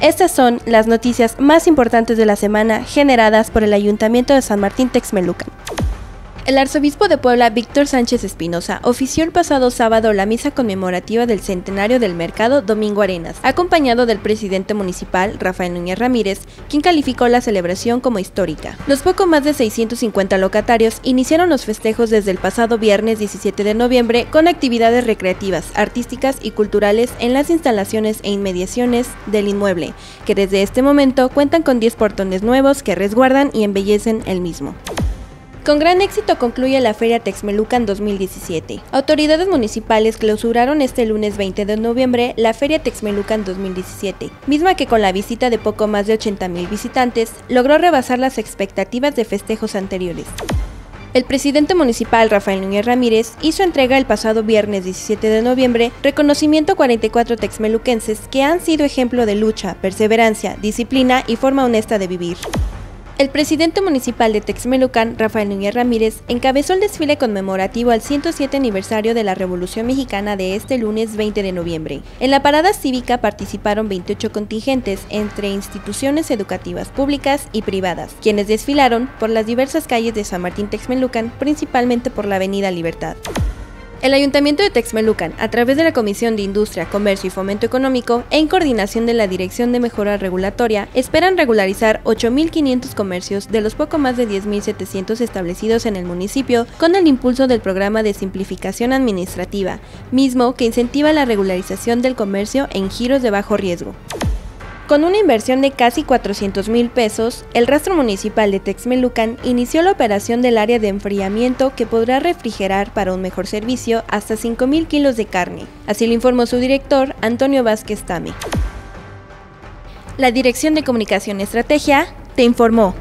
Estas son las noticias más importantes de la semana generadas por el Ayuntamiento de San Martín Texmelucan. El arzobispo de Puebla, Víctor Sánchez Espinosa, ofició el pasado sábado la misa conmemorativa del centenario del mercado Domingo Arenas, acompañado del presidente municipal, Rafael Núñez Ramírez, quien calificó la celebración como histórica. Los poco más de 650 locatarios iniciaron los festejos desde el pasado viernes 17 de noviembre con actividades recreativas, artísticas y culturales en las instalaciones e inmediaciones del inmueble, que desde este momento cuentan con 10 portones nuevos que resguardan y embellecen el mismo. Con gran éxito concluye la Feria Texmelucan 2017. Autoridades municipales clausuraron este lunes 20 de noviembre la Feria Texmelucan 2017, misma que con la visita de poco más de 80.000 visitantes logró rebasar las expectativas de festejos anteriores. El presidente municipal Rafael Núñez Ramírez hizo entrega el pasado viernes 17 de noviembre reconocimiento a 44 texmeluquenses que han sido ejemplo de lucha, perseverancia, disciplina y forma honesta de vivir. El presidente municipal de Texmelucan, Rafael Núñez Ramírez, encabezó el desfile conmemorativo al 107 aniversario de la Revolución Mexicana de este lunes 20 de noviembre. En la parada cívica participaron 28 contingentes entre instituciones educativas públicas y privadas, quienes desfilaron por las diversas calles de San Martín Texmelucan, principalmente por la Avenida Libertad. El Ayuntamiento de Texmelucan, a través de la Comisión de Industria, Comercio y Fomento Económico, en coordinación de la Dirección de Mejora Regulatoria, esperan regularizar 8.500 comercios de los poco más de 10.700 establecidos en el municipio con el impulso del programa de simplificación administrativa, mismo que incentiva la regularización del comercio en giros de bajo riesgo. Con una inversión de casi 400 mil pesos, el rastro municipal de Texmelucan inició la operación del área de enfriamiento que podrá refrigerar para un mejor servicio hasta 5 mil kilos de carne. Así lo informó su director, Antonio Vázquez Tame. La Dirección de Comunicación y Estrategia te informó.